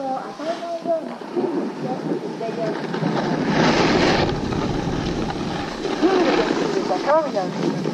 を与えないようにして滑り降りてください。プールできるご興味のうちに